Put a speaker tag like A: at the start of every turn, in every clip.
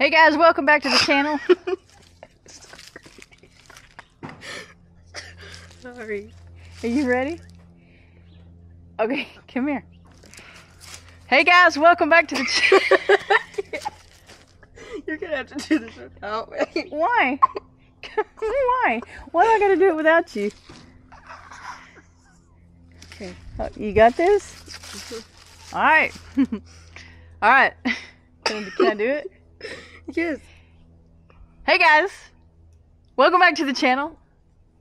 A: Hey guys, welcome back to the channel.
B: Sorry.
A: Are you ready? Okay, come here. Hey guys, welcome back to the channel.
B: You're gonna have to do this without me.
A: Why? Why? Why am I gonna do it without you? Okay, oh, you got this? All right. All right. Can I do it?
B: Yes.
A: Hey guys, welcome back to the channel.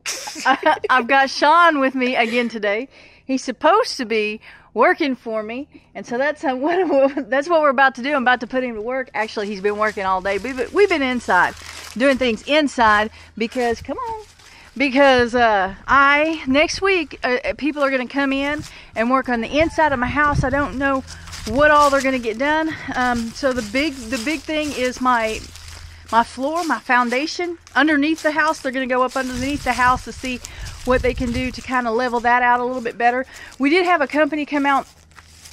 A: I, I've got Sean with me again today. He's supposed to be working for me, and so that's what that's what we're about to do. I'm about to put him to work. Actually, he's been working all day. We've, we've been inside doing things inside because come on, because uh, I next week uh, people are going to come in and work on the inside of my house. I don't know what all they're going to get done. Um, so the big the big thing is my my floor, my foundation underneath the house. They're going to go up underneath the house to see what they can do to kind of level that out a little bit better. We did have a company come out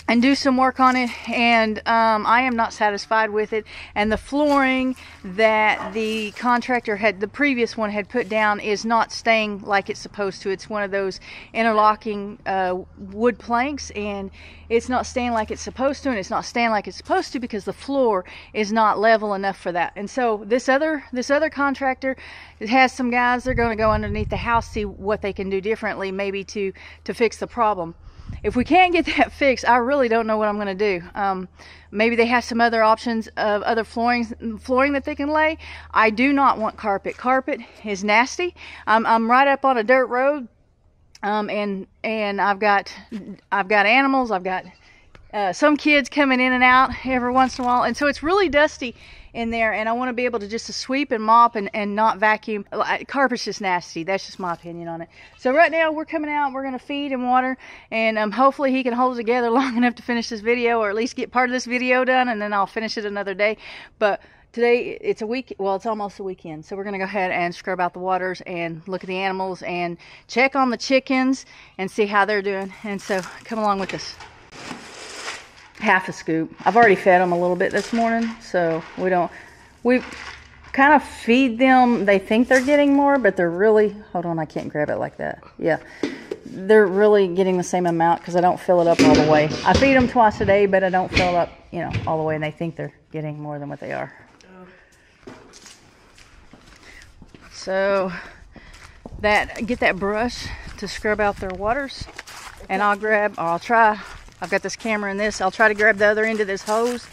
A: and do some work on it and um, I am not satisfied with it. And the flooring that the contractor had the previous one had put down is not staying like it's supposed to. It's one of those interlocking uh, wood planks and it's not staying like it's supposed to and it's not staying like it's supposed to because the floor is not level enough for that. And so this other this other contractor has some guys they're going to go underneath the house see what they can do differently maybe to to fix the problem if we can't get that fixed, I really don't know what I'm going to do. Um, maybe they have some other options of other flooring flooring that they can lay. I do not want carpet. Carpet is nasty. I'm, I'm right up on a dirt road, um, and and I've got I've got animals. I've got uh, some kids coming in and out every once in a while, and so it's really dusty in there and I want to be able to just to sweep and mop and, and not vacuum. Carpet's just nasty. That's just my opinion on it. So right now we're coming out, we're going to feed and water and um, hopefully he can hold together long enough to finish this video or at least get part of this video done and then I'll finish it another day. But today it's a week well it's almost a weekend so we're going to go ahead and scrub out the waters and look at the animals and check on the chickens and see how they're doing and so come along with us half a scoop. I've already fed them a little bit this morning, so we don't, we kind of feed them. They think they're getting more, but they're really, hold on, I can't grab it like that. Yeah. They're really getting the same amount because I don't fill it up all the way. I feed them twice a day, but I don't fill it up, you know, all the way, and they think they're getting more than what they are. So that get that brush to scrub out their waters, and I'll grab, or I'll try I've got this camera in this. I'll try to grab the other end of this hose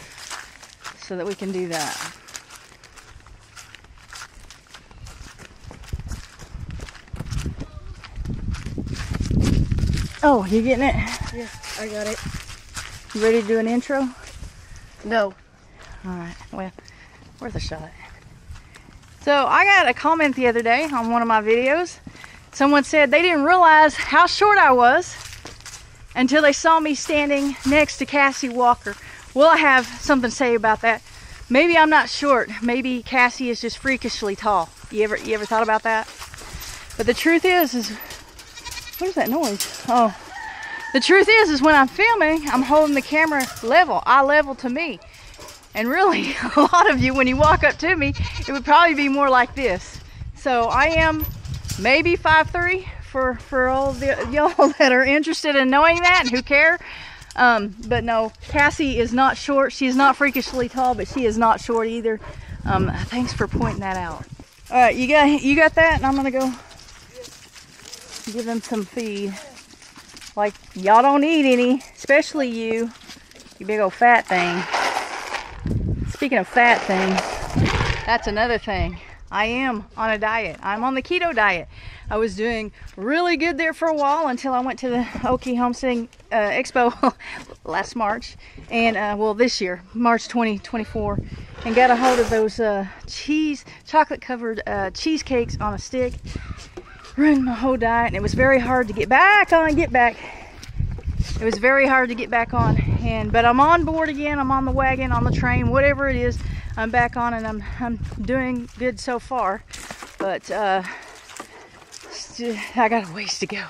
A: so that we can do that. Oh, you getting it?
B: Yeah, I got it.
A: You ready to do an intro?
B: No.
A: All right, well, worth a shot. So I got a comment the other day on one of my videos. Someone said they didn't realize how short I was until they saw me standing next to Cassie Walker. Will I have something to say about that? Maybe I'm not short. Maybe Cassie is just freakishly tall. You ever you ever thought about that? But the truth is is what is that noise? Oh. The truth is is when I'm filming, I'm holding the camera level. eye level to me. And really, a lot of you when you walk up to me, it would probably be more like this. So I am maybe 5'3", for for all the y'all that are interested in knowing that who care. Um, but no, Cassie is not short. She's not freakishly tall, but she is not short either. Um, thanks for pointing that out. All right, you got you got that, and I'm gonna go give them some feed. Like y'all don't eat any, especially you, you big old fat thing. Speaking of fat things, that's another thing. I am on a diet. I'm on the keto diet. I was doing really good there for a while until I went to the Okie Homesteading uh, Expo last March, and uh, well, this year, March 2024, and got a hold of those uh, cheese, chocolate covered uh, cheesecakes on a stick. Ruined my whole diet, and it was very hard to get back on, get back. It was very hard to get back on, and but I'm on board again. I'm on the wagon, on the train, whatever it is. I'm back on, and I'm I'm doing good so far. But uh, I got a ways to go.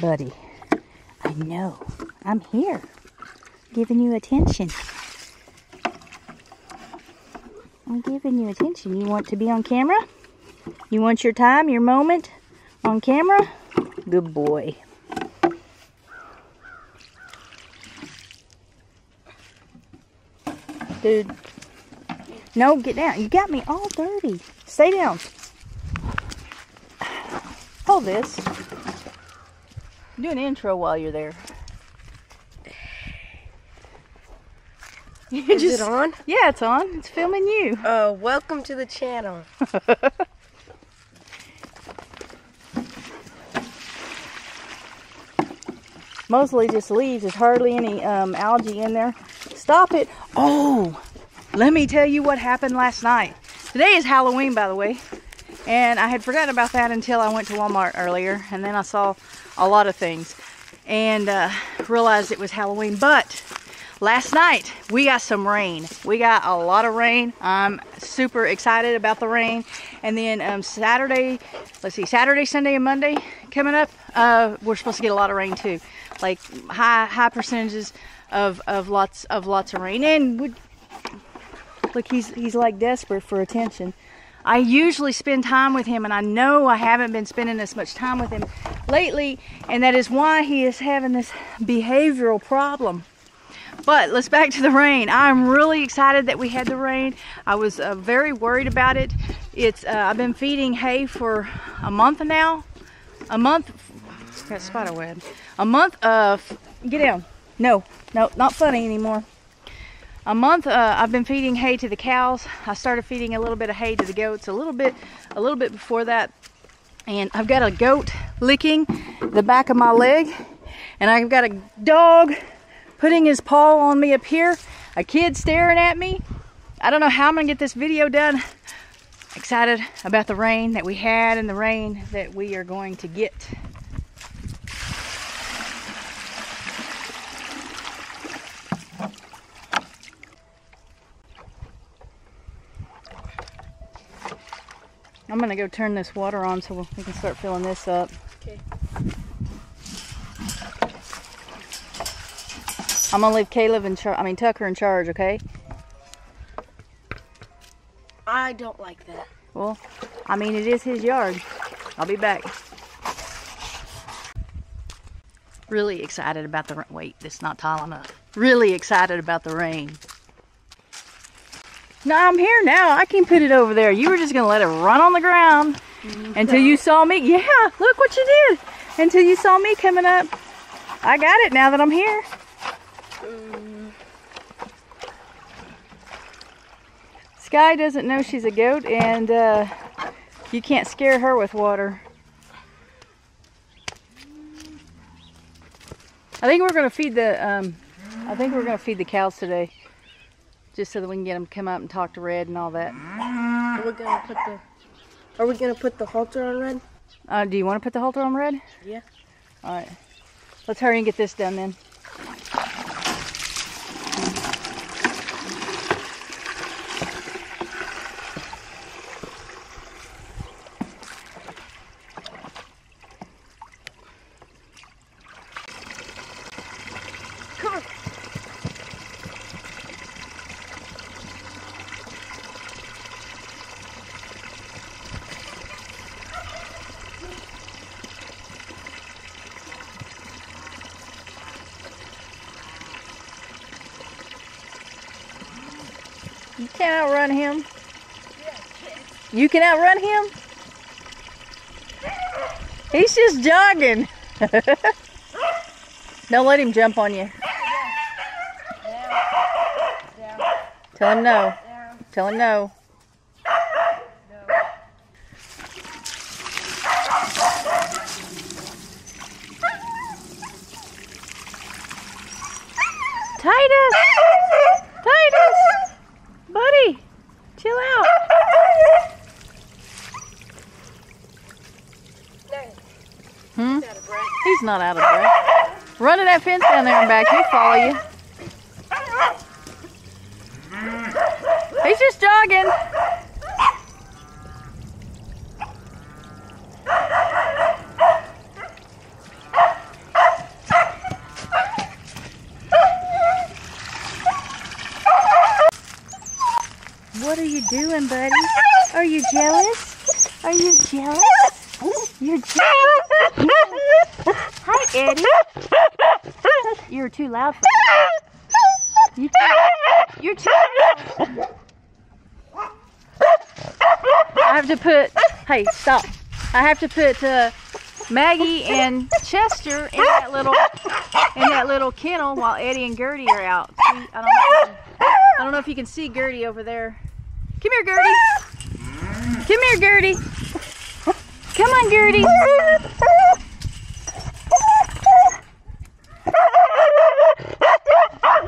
A: Buddy, I know. I'm here. giving you attention. I'm giving you attention. You want to be on camera? You want your time, your moment on camera? Good boy. Dude. No, get down. You got me all dirty. Stay down. Hold this. Do an intro while you're there. You
B: Is
A: just-
B: it on?
A: Yeah, it's on. It's filming you.
B: Uh, welcome to the channel.
A: Mostly just leaves. There's hardly any um, algae in there. Stop it. Oh, let me tell you what happened last night. Today is Halloween, by the way. And I had forgotten about that until I went to Walmart earlier. And then I saw a lot of things and uh, realized it was Halloween. But last night we got some rain. We got a lot of rain. I'm super excited about the rain. And then um, Saturday, let's see, Saturday, Sunday, and Monday coming up, uh, we're supposed to get a lot of rain too, like high high percentages of of lots of lots of rain. And would look, he's he's like desperate for attention. I usually spend time with him, and I know I haven't been spending as much time with him lately, and that is why he is having this behavioral problem. But let's back to the rain. I'm really excited that we had the rain. I was uh, very worried about it. It's uh, I've been feeding hay for a month now. A month. Got spider web. A month of. Get down. No, no, not funny anymore. A month. Uh, I've been feeding hay to the cows. I started feeding a little bit of hay to the goats. A little bit, a little bit before that. And I've got a goat licking the back of my leg, and I've got a dog putting his paw on me up here, a kid staring at me. I don't know how I'm gonna get this video done. Excited about the rain that we had and the rain that we are going to get. I'm gonna go turn this water on so we can start filling this up.
B: Okay.
A: I'm gonna leave Caleb in charge. I mean Tucker in charge, okay?
B: I don't like that.
A: Well, I mean it is his yard. I'll be back. Really excited about the rain. Wait, it's not tall enough. Really excited about the rain. No, I'm here now. I can put it over there. You were just gonna let it run on the ground until you saw me. Yeah, look what you did. Until you saw me coming up. I got it now that I'm here. Sky doesn't know she's a goat, and uh, you can't scare her with water. I think we're gonna feed the. Um, I think we're gonna feed the cows today, just so that we can get them to come up and talk to Red and all that.
B: Are we gonna put the? Are we gonna put the halter on red?
A: Uh, do you want to put the halter on Red?
B: Yeah.
A: All right. Let's hurry and get this done then. Can't outrun him. You can outrun him? He's just jogging. Don't let him jump on you. Tell him no. Tell him no. Titus! Titus! Buddy! Chill out. Hmm? He's not out of breath. Run to that fence down there and back. He'll follow you. He's just jogging. What are you doing, buddy? Are you jealous? Are you jealous? You're jealous. Hi, Eddie. You're too loud for me. You too, you're too loud. I have to put. Hey, stop. I have to put uh, Maggie and Chester in that little in that little kennel while Eddie and Gertie are out. See, I don't know. I don't know if you can see Gertie over there. Come here, Gertie. Come here, Gertie. Come on, Gertie.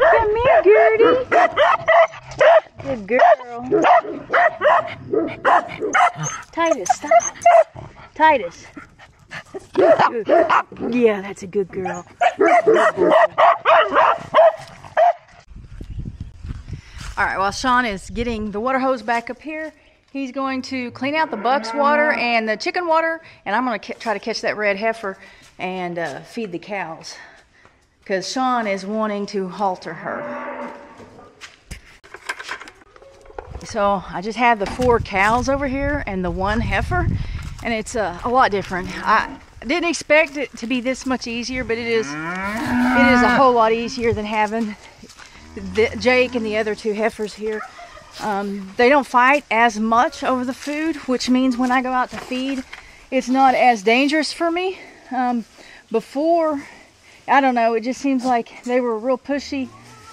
A: Come here, Gertie. Good girl. Titus, stop. Titus. Good. Yeah, that's a good girl. All right, while Sean is getting the water hose back up here, he's going to clean out the buck's water and the chicken water, and I'm going to try to catch that red heifer and uh, feed the cows because Sean is wanting to halter her. So I just have the four cows over here and the one heifer, and it's uh, a lot different. I didn't expect it to be this much easier, but it is. It is a whole lot easier than having the, Jake and the other two heifers here. Um, they don't fight as much over the food, which means when I go out to feed, it's not as dangerous for me. Um, before, I don't know, it just seems like they were real pushy.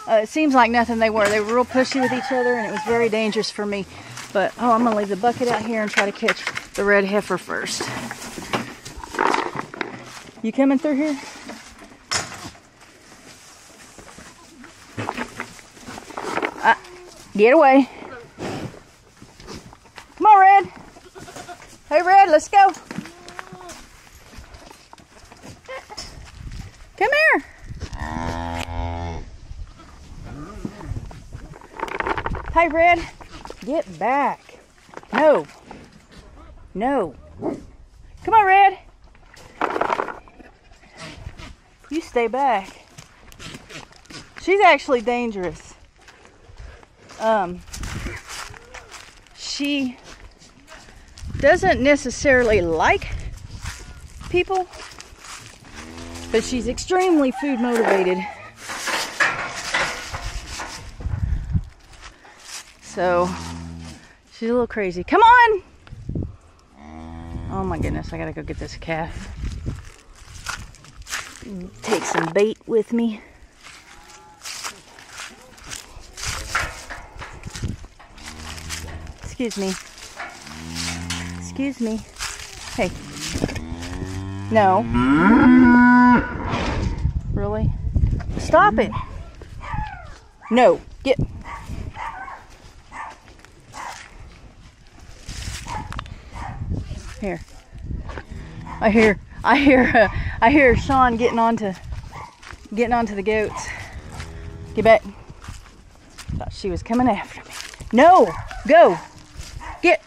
A: Uh, it seems like nothing they were. They were real pushy with each other, and it was very dangerous for me. But oh, I'm gonna leave the bucket out here and try to catch the red heifer first. You coming through here? Uh, get away. Come on, Red. Hey, Red, let's go. Come here. Hey, Red. Get back. No. No. Come on, Red. You stay back. She's actually dangerous. Um, she doesn't necessarily like people, but she's extremely food motivated. So she's a little crazy. Come on! Oh my goodness, I gotta go get this calf. Take some bait with me. Excuse me. Excuse me. Hey. No. Really? Stop it. No. Get. Here. I hear. I hear. Uh, I hear Sean getting onto. Getting onto the goats. Get back. Thought she was coming after me. No. Go. Get.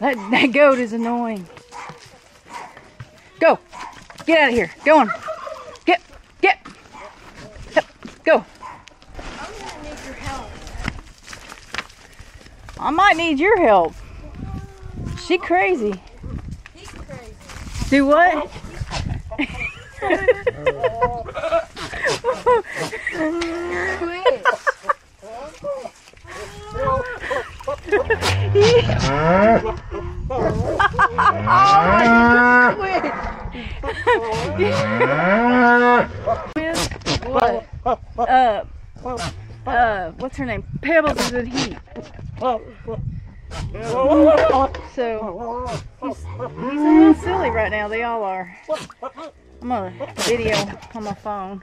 A: That, that goat is annoying. Go. Get out of here. Go on. Get. Get. Hup, Go.
B: I'm gonna need your help.
A: I might need your help. She crazy.
B: He's crazy.
A: Do what? Uh, uh, what's her name? Pebbles is in heat. So he's, he's a little silly right now. They all are. I'm gonna video on my phone.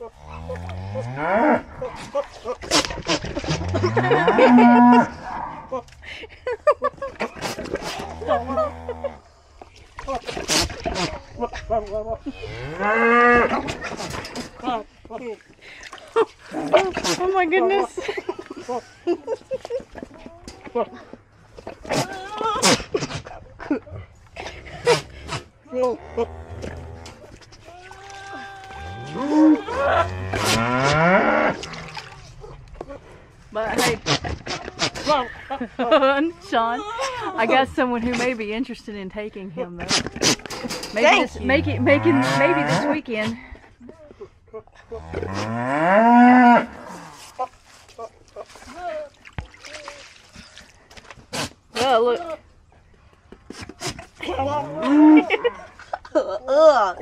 A: Oh my goodness. But hey, Sean, I got someone who may be interested in taking him though. Maybe
B: Thank
A: this,
B: you.
A: make it, making maybe this weekend. Oh look,
B: Ugh.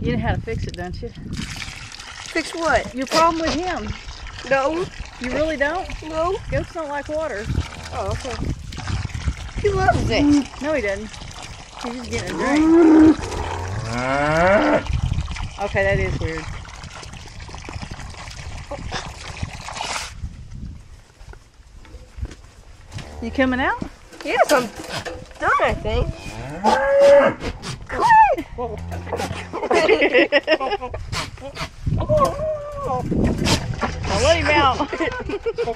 A: you know how to fix it, don't you?
B: Fix what?
A: Your problem with him,
B: No.
A: you really don't.
B: No.
A: Goats don't like water.
B: Oh, okay. He loves it.
A: No, he doesn't. He's just getting a drink. Okay, that is weird. You coming out?
B: Yes, I'm done, I think.
A: I'll let him out.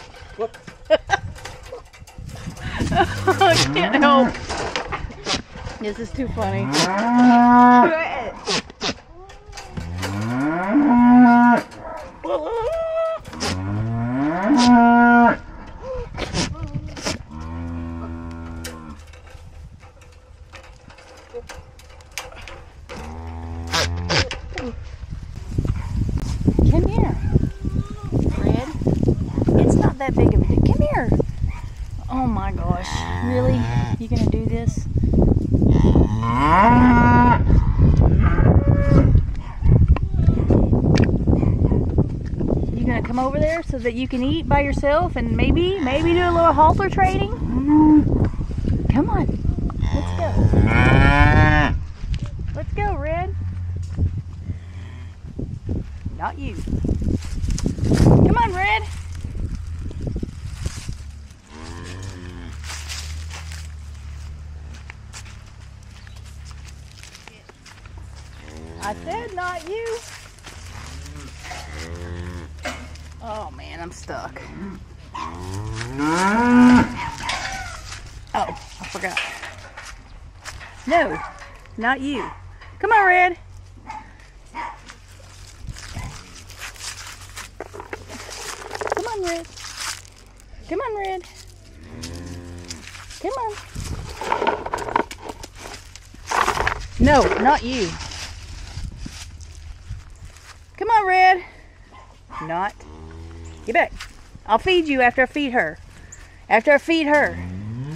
A: I can't help. This is too funny. Come here, Fred. It's not that big of a deal. Come here. Oh my gosh. Really? You gonna do this? You gonna come over there so that you can eat by yourself and maybe, maybe do a little halter training? Mm, Come on. Let's go. Let's go, Red. Not you. Come on, Red. I said not you. Oh man, I'm stuck. Oh, I forgot. No, not you. Come on, Red. Come on, Red. Come on, Red. Come on. No, not you. Come on, Red. Not. Get back. I'll feed you after I feed her. After I feed her.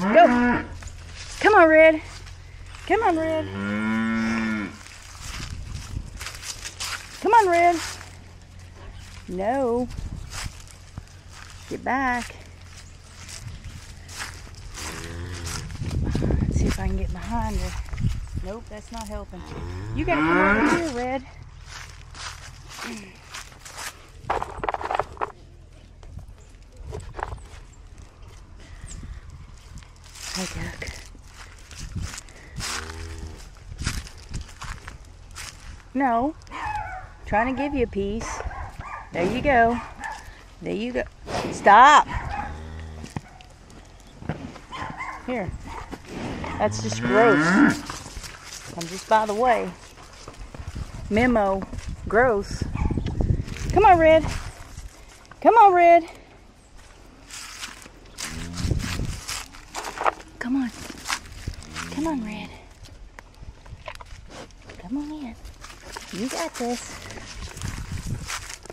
A: Go. Come on, Red. Come on, Red. Come on, Red. No. Get back. Let's see if I can get behind her. Nope, that's not helping. You gotta come over here, Red. Hi, Duck. No. Trying to give you a piece. There you go. There you go. Stop. Here. That's just gross. I'm just by the way. Memo. Gross. Come on, Red. Come on, Red. Come on. Come on, Red. Come on in. You got this.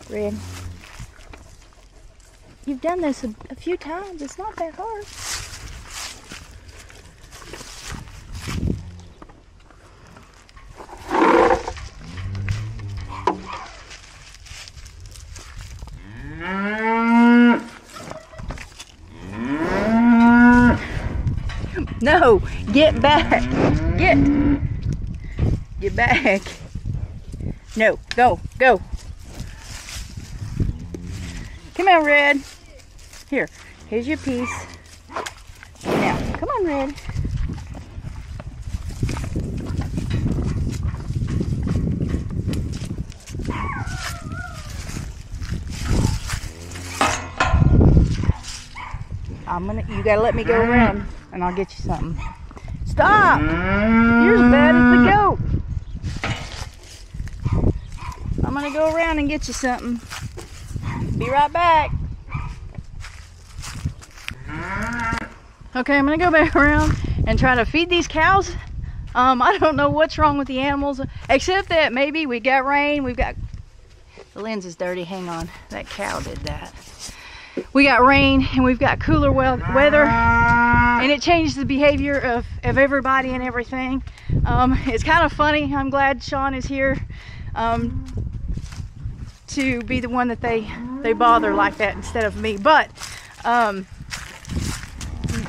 A: Red. You've done this a, a few times. It's not that hard. No, get back. Get. Get back. No, go, go on, Red. Here, here's your piece. Now, come on, Red. I'm gonna, you gotta let me go around and I'll get you something. Stop! You're as bad as the goat. I'm gonna go around and get you something. Be right back. Okay, I'm gonna go back around and try to feed these cows. Um, I don't know what's wrong with the animals, except that maybe we got rain. We've got the lens is dirty. Hang on, that cow did that. We got rain and we've got cooler we weather, and it changed the behavior of, of everybody and everything. Um, it's kind of funny. I'm glad Sean is here um, to be the one that they they bother like that instead of me. But um,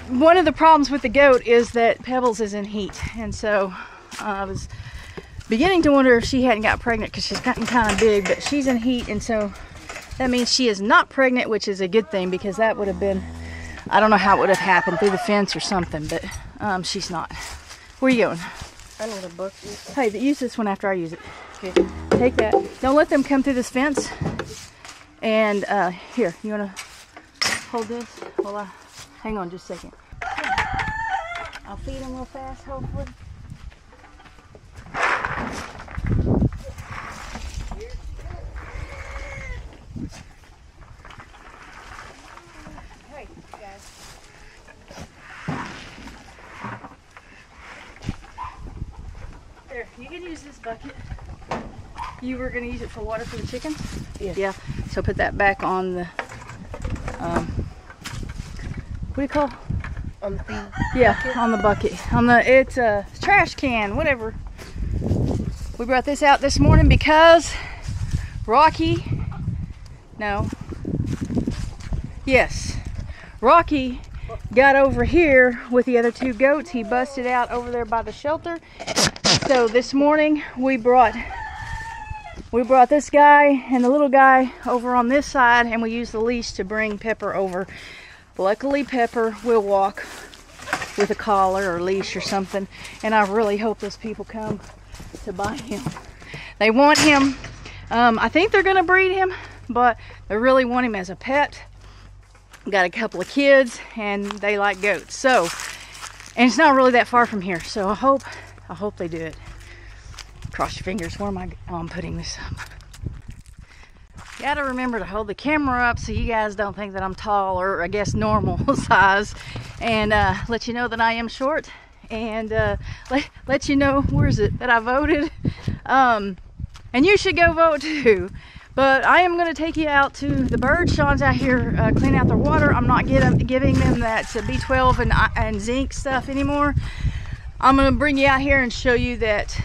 A: one of the problems with the goat is that Pebbles is in heat, and so uh, I was beginning to wonder if she hadn't got pregnant because she's gotten kind of big, but she's in heat, and so that means she is not pregnant, which is a good thing because that would have been, I don't know how it would have happened through the fence or something, but um, she's not. Where are you going?
B: I need a book.
A: Hey, use this one after I use it. Okay. Take that. Don't let them come through this fence. And uh, here, you want to hold this? While I, hang on just a second. I'll feed them real fast, hopefully. There, you can use this bucket. You were going to use it for water for the chickens?
B: Yeah.
A: Yeah, so put that back on the, um, what do you call
B: On the feed.
A: yeah, on the bucket. On the it's a trash can, whatever. We brought this out this morning because Rocky no. Yes. Rocky got over here with the other two goats. He busted out over there by the shelter. So this morning we brought we brought this guy and the little guy over on this side and we used the leash to bring Pepper over. Luckily Pepper will walk with a collar or leash or something. And I really hope those people come to buy him. They want him. Um, I think they're going to breed him, but they really want him as a pet. Got a couple of kids, and they like goats. So, and it's not really that far from here. So I hope, I hope they do it. Cross your fingers. Where am I? Oh, I'm putting this up. Gotta remember to hold the camera up so you guys don't think that I'm tall or I guess normal size and uh, let you know that I am short and uh, let, let you know where is it that I voted um, and you should go vote too but I am going to take you out to the birds Sean's out here uh, cleaning out their water I'm not get, giving them that uh, B12 and, and zinc stuff anymore I'm going to bring you out here and show you that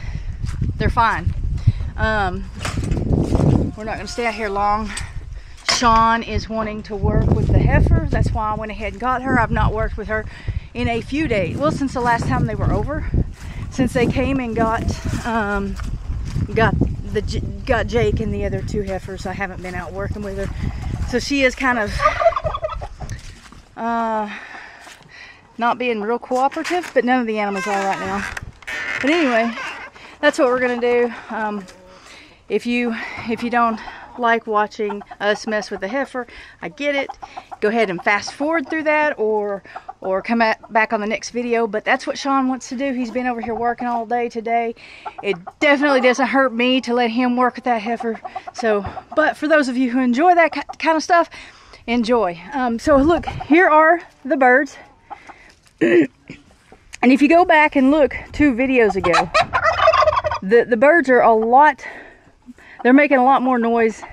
A: they're fine um, we're not going to stay out here long. Sean is wanting to work with the heifer. That's why I went ahead and got her. I've not worked with her in a few days. Well, since the last time they were over. Since they came and got um, got the got Jake and the other two heifers. I haven't been out working with her. So she is kind of uh, not being real cooperative, but none of the animals are right now. But anyway, that's what we're gonna do. Um, if you if you don't like watching us mess with the heifer I get it. Go ahead and fast forward through that or or come at, back on the next video but that's what Sean wants to do. He's been over here working all day today. It definitely doesn't hurt me to let him work with that heifer. So but for those of you who enjoy that kind of stuff enjoy. Um, so look here are the birds. And if you go back and look two videos ago the the birds are a lot they're making a lot more noise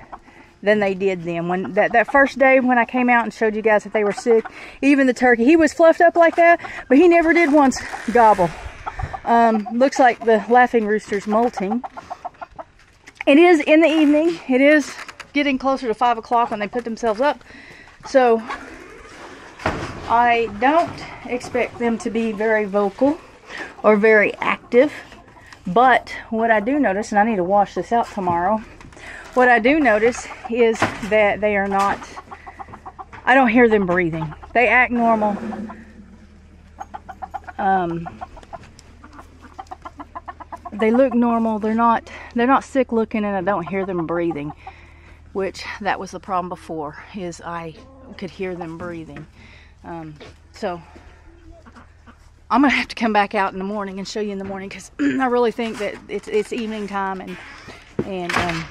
A: than they did then. When that, that first day when I came out and showed you guys that they were sick, even the turkey, he was fluffed up like that, but he never did once gobble. Um, looks like the laughing rooster's molting. It is in the evening. It is getting closer to 5 o'clock when they put themselves up. So I don't expect them to be very vocal or very active. But what I do notice, and I need to wash this out tomorrow, what I do notice is that they are not, I don't hear them breathing. They act normal. Um, they look normal. They're not, they're not sick looking and I don't hear them breathing. Which, that was the problem before, is I could hear them breathing. Um, so I'm gonna have to come back out in the morning and show you in the morning because I really think that it's it's evening time and and um,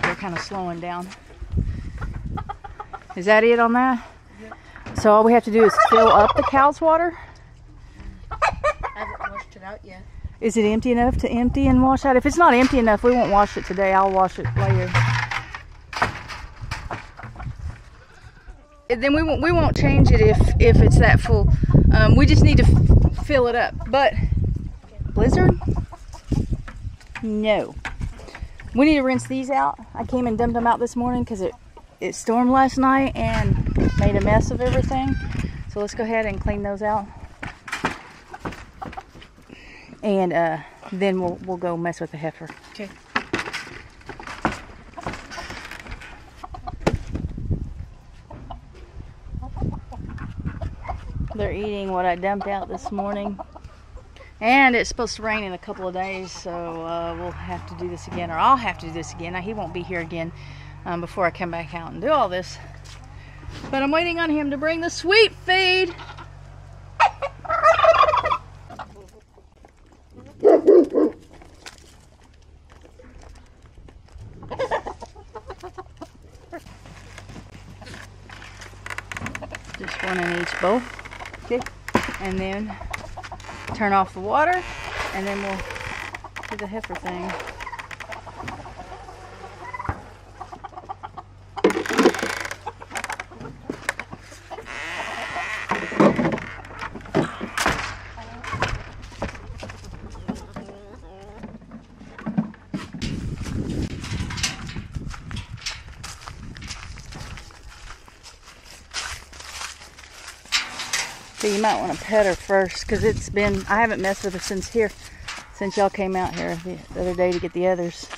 A: they're kind of slowing down. Is that it on that? So all we have to do is fill up the cow's water.
B: I haven't washed it out yet.
A: Is it empty enough to empty and wash out? If it's not empty enough, we won't wash it today. I'll wash it later. Then we won't we won't change it if if it's that full. Um, we just need to fill it up. But blizzard? No. We need to rinse these out. I came and dumped them out this morning because it it stormed last night and made a mess of everything. So let's go ahead and clean those out. And uh, then we'll we'll go mess with the heifer.
B: Okay.
A: They're eating what I dumped out this morning. And it's supposed to rain in a couple of days, so uh, we'll have to do this again, or I'll have to do this again. Now, he won't be here again um, before I come back out and do all this. But I'm waiting on him to bring the sweet feed. Just one in each bowl. And then turn off the water, and then we'll do the heifer thing. Might want to pet her first because it's been, I haven't messed with her since here, since y'all came out here the, the other day to get the others.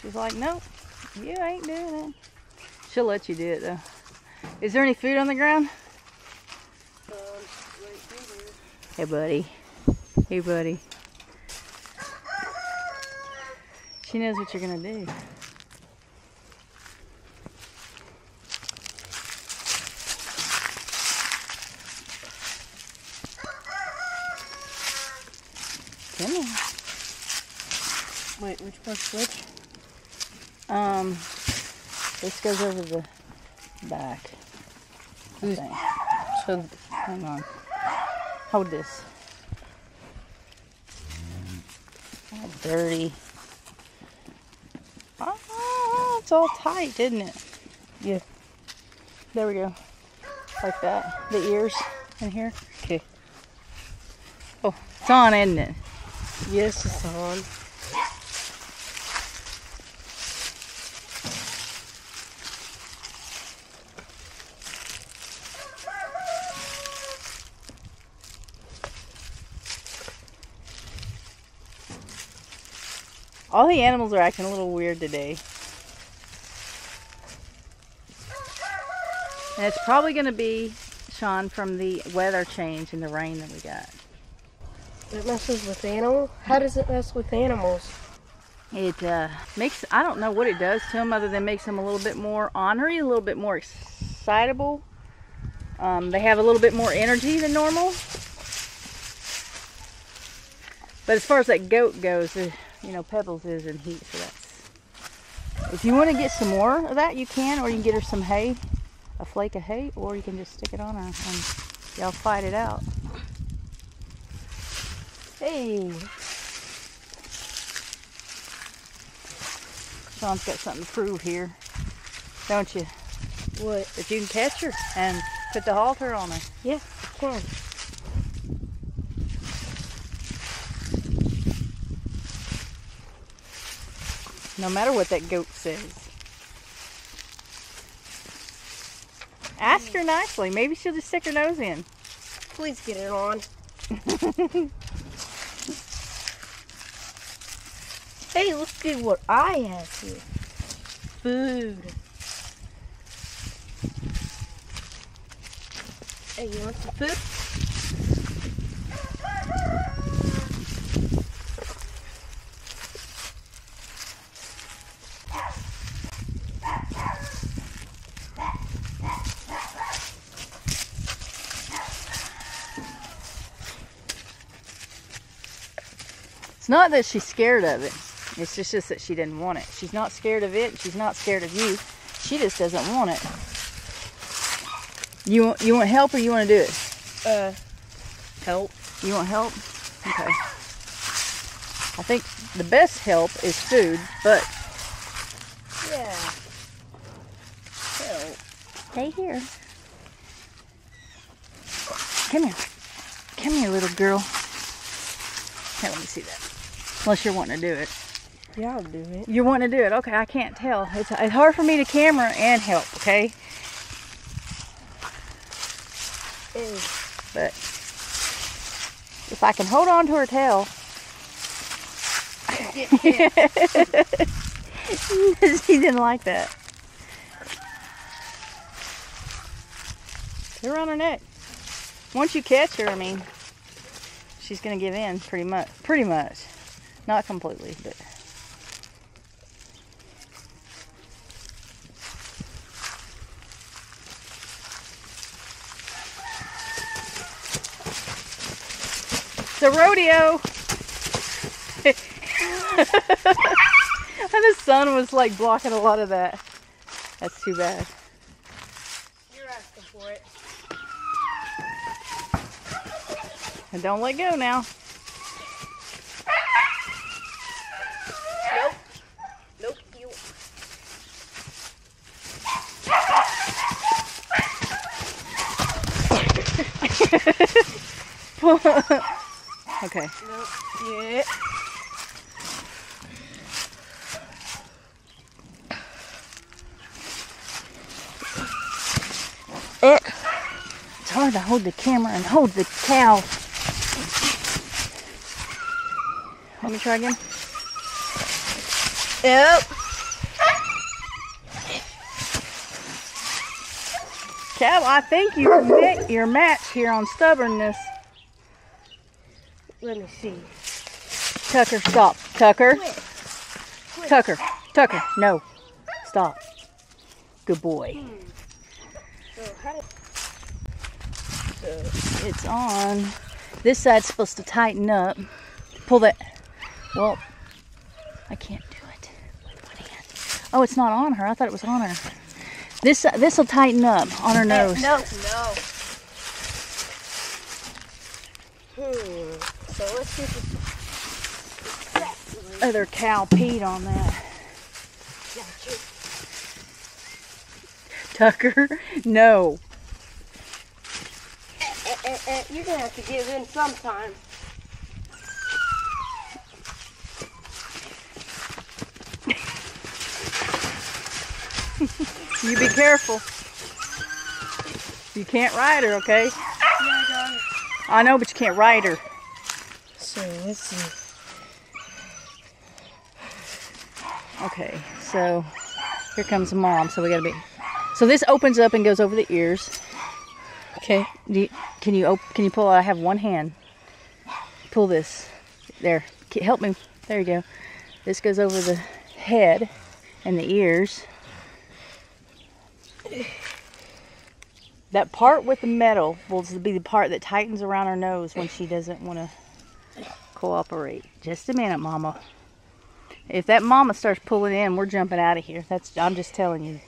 A: She's like, nope, you ain't doing it. She'll let you do it though. Is there any food on the ground? Um, hey, buddy. Hey, buddy. She knows what you're gonna do. Come on.
B: Wait, which part's which?
A: Um, this goes over the back.
B: So,
A: Hang on. Hold this. Oh, dirty. Oh, it's all tight, isn't it?
B: yeah.
A: There we go. Like that. The ears in here.
B: Okay.
A: Oh, it's on, isn't it?
B: Yes, it's on.
A: All the animals are acting a little weird today. And it's probably going to be, Sean, from the weather change and the rain that we got.
B: It messes with animals? How does it mess with animals?
A: It uh, makes, I don't know what it does to them other than makes them a little bit more ornery, a little bit more excitable. Um, they have a little bit more energy than normal. But as far as that goat goes, you know, Pebbles is in heat, so that's. If you want to get some more of that, you can, or you can get her some hay, a flake of hay, or you can just stick it on her and y'all fight it out. Hey, Sean's got something to prove here, don't you?
B: What?
A: That you can catch her and put the halter on her.
B: Yeah, I can.
A: No matter what that goat says. Ask her nicely. Maybe she'll just stick her nose in.
B: Please get it on. Hey, look at what I have here. Food. Hey, you want some food?
A: Not that she's scared of it. It's just, just that she didn't want it. She's not scared of it. She's not scared of you. She just doesn't want it. You want you want help or you want to do it?
B: Uh, help.
A: You want help? Okay. I think the best help is food, but
B: Yeah. Help.
A: stay here. Come here. Come here, little girl. Here, let me see that. Unless you're wanting to do it.
B: Yeah, I'll do it.
A: You're wanting to do it. Okay, I can't tell. It's, it's hard for me to camera and help, okay?
B: Ew.
A: But if I can hold on to her tail, she didn't like that. Put her on her neck. Once you catch her, I mean, she's gonna give in pretty much. Pretty much, not completely, but. It's a rodeo. and the sun was like blocking a lot of that. That's too bad.
B: You're asking for it.
A: And don't let go now. okay.
B: Nope. Yeah.
A: It's hard to hold the camera and hold the cow. Let me try again.
B: Yep.
A: Cow, I think you're your match here on stubbornness.
B: Let me see.
A: Tucker, stop. Tucker,
B: Quit.
A: Tucker, Tucker, no. Stop. Good boy.
B: So how did?
A: So it's on. This side's supposed to tighten up. Pull that. Well, I can't do it with one hand. Oh, it's not on her. I thought it was on her. This this will tighten up on her nose.
B: No. No. Hmm. So let's see if
A: Other cow peed on that.
B: Gotcha.
A: Tucker, no.
B: Eh, eh, eh, You're gonna have to give in sometime.
A: You be careful. You can't ride her, okay?
B: Yeah, I got it.
A: I know, but you can't ride her.
B: So let's see.
A: Okay, so here comes mom. So we gotta be. So this opens up and goes over the ears.
B: Okay.
A: Do you, can you op- can you pull? I have one hand. Pull this. There. Help me. There you go. This goes over the head and the ears. That part with the metal will be the part that tightens around her nose when she doesn't want to cooperate. Just a minute, Mama. If that Mama starts pulling in, we're jumping out of here. That's I'm just telling you.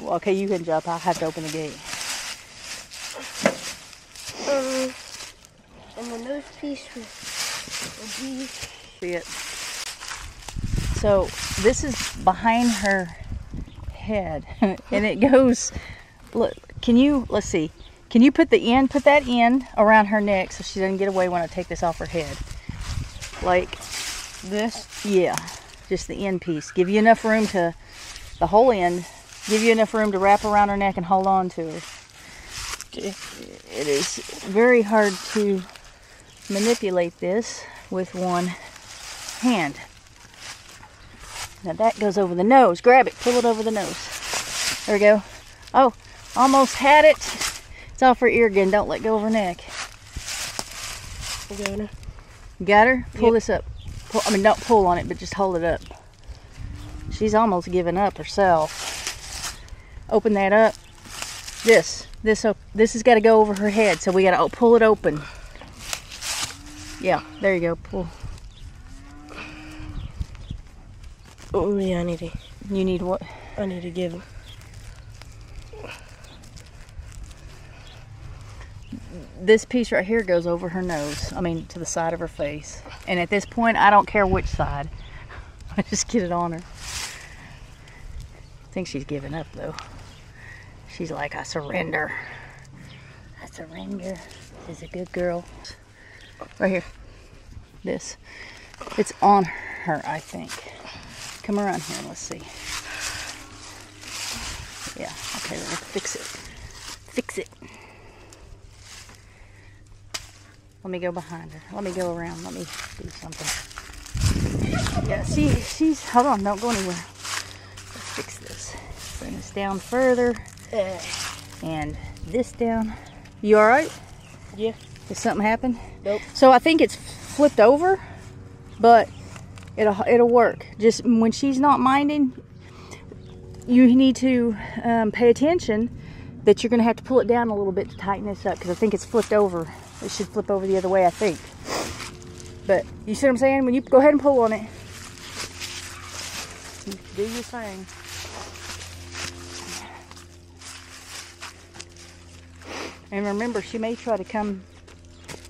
A: Well, okay, you can jump. I'll have to open the gate.
B: Um, and the nose piece will, be.
A: See it. So this is behind her head, and it goes. Look, can you? Let's see. Can you put the end? Put that end around her neck so she doesn't get away when I take this off her head. Like
B: This.
A: yeah, just the end piece. Give you enough room to the whole end. Give you enough room to wrap around her neck and hold on to her. It is very hard to manipulate this with one hand. Now that goes over the nose. Grab it, pull it over the nose. There we go. Oh, almost had it. It's off her ear again. Don't let go of her neck. Got her? Pull
B: Yep.
A: this up. Pull, I mean, don't pull on it, but just hold it up. She's almost giving up herself. Open that up. This, this, this has got to go over her head, so we got to pull it open. Yeah, there you go. Pull.
B: Oh yeah, I need to.
A: You need what?
B: I need to give him.
A: This piece right here goes over her nose. I mean, to the side of her face. And at this point, I don't care which side. I just get it on her. I think she's giving up though. She's like, I surrender. I surrender. She's a good girl. Right here. This. It's on her, I think. Come around here and let's see. Yeah, okay, let's fix it. Fix it. Let me go behind her. Let me go around. Let me do something. Yeah, she, she's, hold on, don't go anywhere. Let's fix this. Bring this down further and this down. You all right?
B: yeah.
A: Did something happen?
B: Nope.
A: So I think it's flipped over, but it'll it'll work. Just when she's not minding, you need to um, pay attention that you're going to have to pull it down a little bit to tighten this up because I think it's flipped over. It should flip over the other way, I think. But you see what I'm saying? When you go ahead and pull on it, do your thing. And remember, she may try to come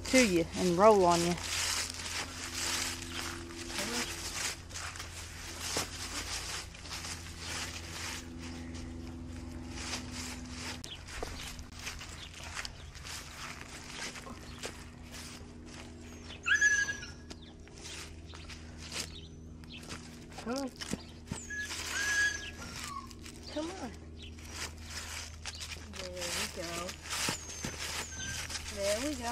A: to you and roll on you.
B: Come on. Come on. There we go. There we go.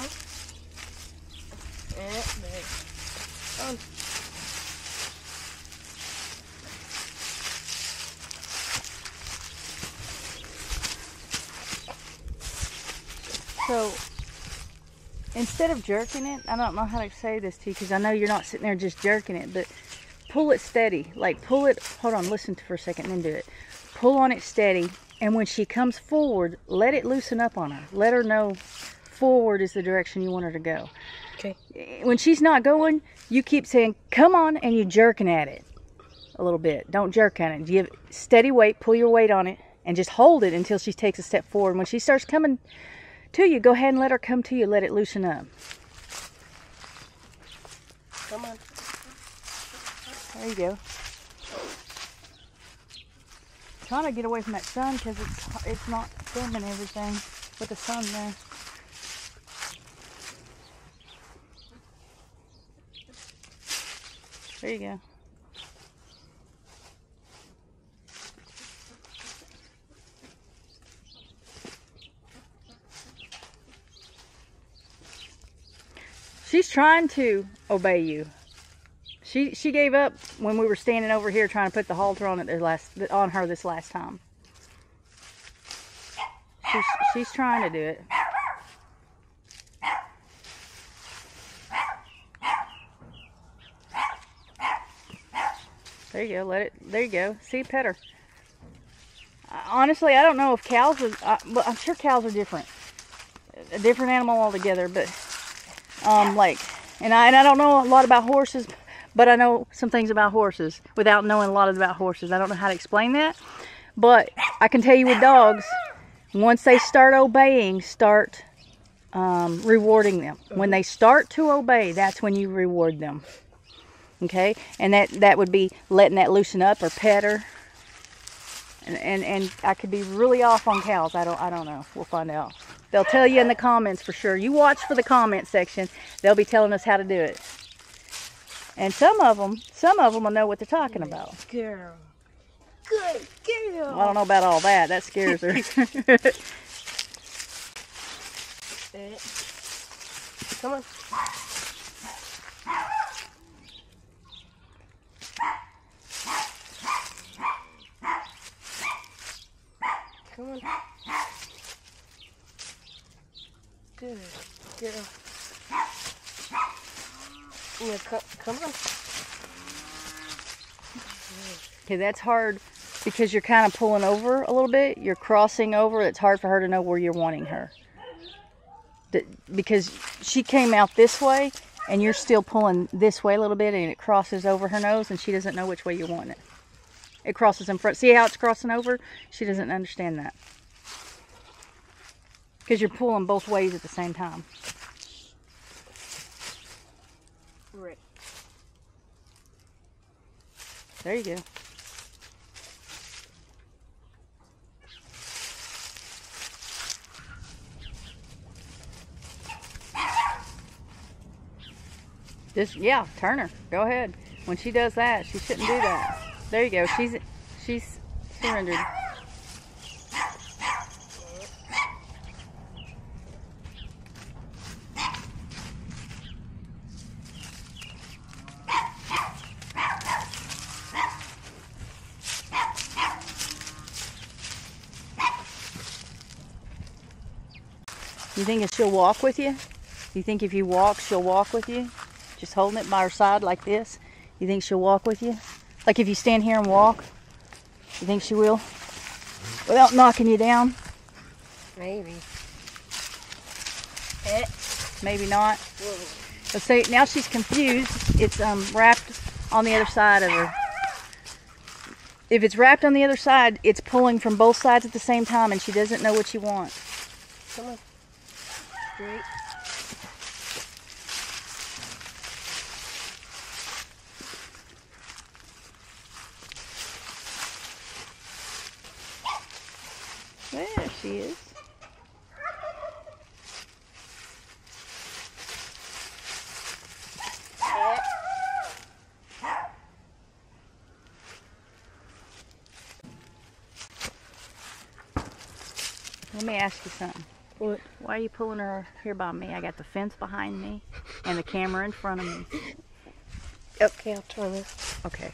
B: And there. Oh.
A: So instead of jerking it, I don't know how to say this to you because I know you're not sitting there just jerking it, but pull it steady. Like pull it, hold on, listen for a second and then do it. Pull on it steady. And when she comes forward, let it loosen up on her. Let her know forward is the direction you want her to go.
B: Okay.
A: When she's not going, you keep saying, come on, and you're jerking at it a little bit. Don't jerk on it. Give steady weight, pull your weight on it, and just hold it until she takes a step forward. When she starts coming to you, go ahead and let her come to you. Let it loosen up.
B: Come on.
A: There you go. Trying to get away from that sun because it's it's not filming everything with the sun there. There you go. She's trying to obey you. She she gave up when we were standing over here trying to put the halter on it the last on her this last time. She's she's trying to do it. There you go. Let it. There you go. See, pet her. Honestly, I don't know if cows are. Well, I'm sure cows are different. A different animal altogether, but um, like, and I and I don't know a lot about horses, but I know some things about horses without knowing a lot about horses. I don't know how to explain that, but I can tell you with dogs, once they start obeying, start um, rewarding them. When they start to obey, that's when you reward them. Okay, and that that would be letting that loosen up or pet her. And, and and I could be really off on cows. I don't I don't know. We'll find out. They'll tell you in the comments for sure. You watch for the comment section. They'll be telling us how to do it. And some of them, some of them will know what they're talking about.
B: Girl. Good girl.
A: I don't know about all that. That scares her.
B: Come on. Come on. Good girl. Yeah, come, on.
A: okay, that's hard because you're kind of pulling over a little bit. You're crossing over. It's hard for her to know where you're wanting her. Because she came out this way and you're still pulling this way a little bit and it crosses over her nose and she doesn't know which way you want it. It crosses in front. See how it's crossing over? She doesn't understand that. Because you're pulling both ways at the same time.
B: Right.
A: There you go. Just yeah, turn her. Go ahead. When she does that, she shouldn't do that. There you go. She's she's surrendered. You think if she'll walk with you? You think if you walk, she'll walk with you? Just holding it by her side like this? You think she'll walk with you? Like if you stand here and walk? You think she will? Without knocking you down?
B: Maybe.
A: Maybe not. Let's say now she's confused. It's um, wrapped on the other side of her. If it's wrapped on the other side, it's pulling from both sides at the same time and she doesn't know what she wants.
B: Come on. Straight.
A: There she is. Let me ask you something.
B: What?
A: Why are you pulling her here by me? I got the fence behind me and the camera in front of me.
B: Okay, I'll turn it.
A: Okay.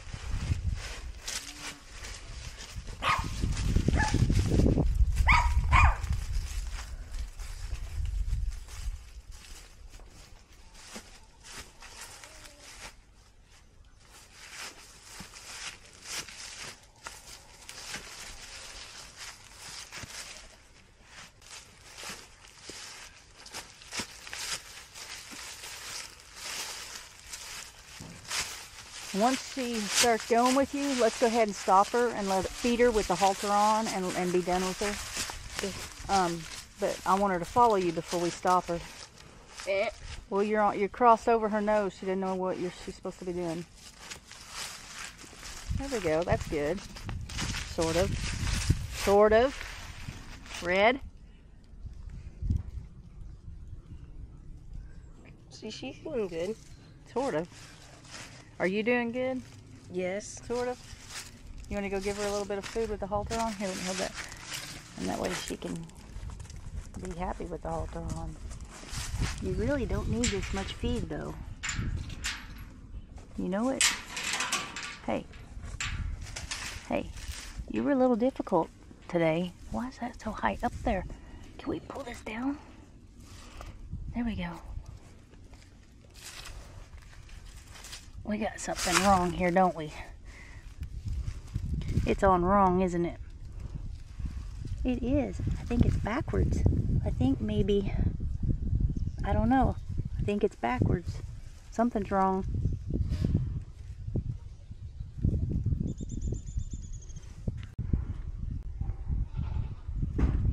A: Once she starts going with you, let's go ahead and stop her and let feed her with the halter on and, and be done with her. Um, but I want her to follow you before we stop her.
B: Eh.
A: Well, you're on, you're crossed over her nose. She didn't know what you're, she's supposed to be doing. There we go. That's good. Sort of. Sort of. Red.
B: See, she's doing good.
A: Sort of. Are you doing good?
B: Yes.
A: Sort of. You want to go give her a little bit of food with the halter on? Here, let me hold that. And that way she can be happy with the halter on. You really don't need this much feed though. You know it? Hey. Hey. You were a little difficult today. Why is that so high up there? Can we pull this down? There we go. We got something wrong here, don't we? It's on wrong, isn't it? It is. I think it's backwards. I think maybe, I don't know. I think it's backwards. Something's wrong.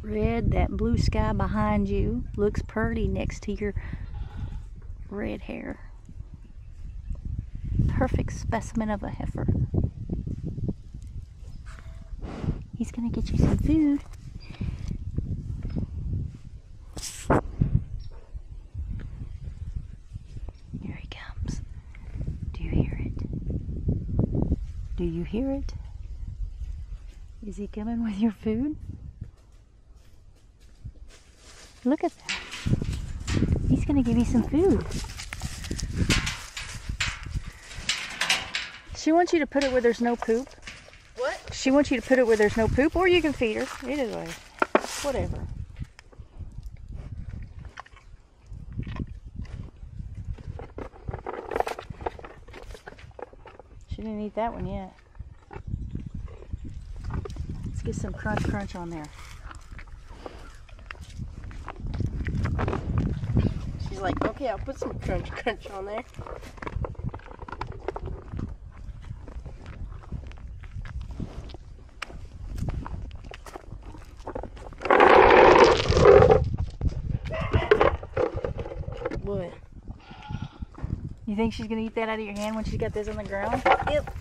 A: Red, that blue sky behind you looks pretty next to your red hair perfect specimen of a heifer. He's gonna get you some food. Here he comes. Do you hear it? Do you hear it? Is he coming with your food? Look at that. He's gonna give you some food. She wants you to put it where there's no poop.
B: What?
A: She wants you to put it where there's no poop, or you can feed her. Either way. Whatever. She didn't eat that one yet. Let's get some crunch crunch on there.
B: She's like, okay, I'll put some crunch crunch on there. What?
A: You think she's gonna eat that out of your hand when she's got this on the ground?
B: Yep.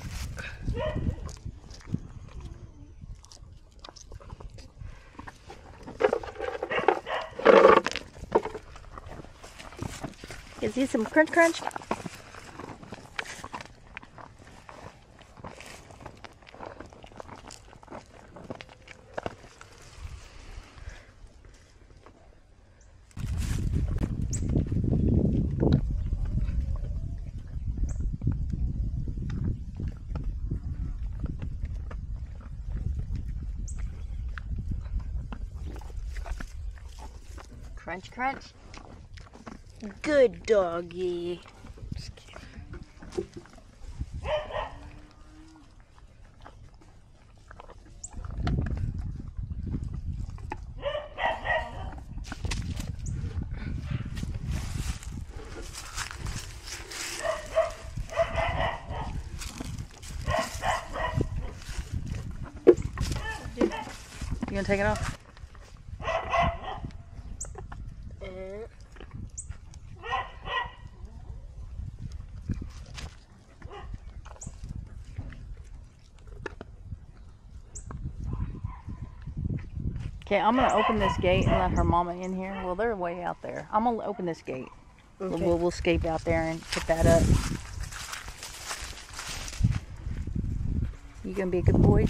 B: You see some crunch crunch?
A: Crunch, crunch.
B: Good doggy.
A: You gonna take it off?
B: And
A: Okay, I'm gonna open this gate and let her mama in here. Well, they're way out there. I'm gonna open this gate. We'll-
B: okay.
A: We'll, we'll escape out there and put that up. You gonna be a good boy?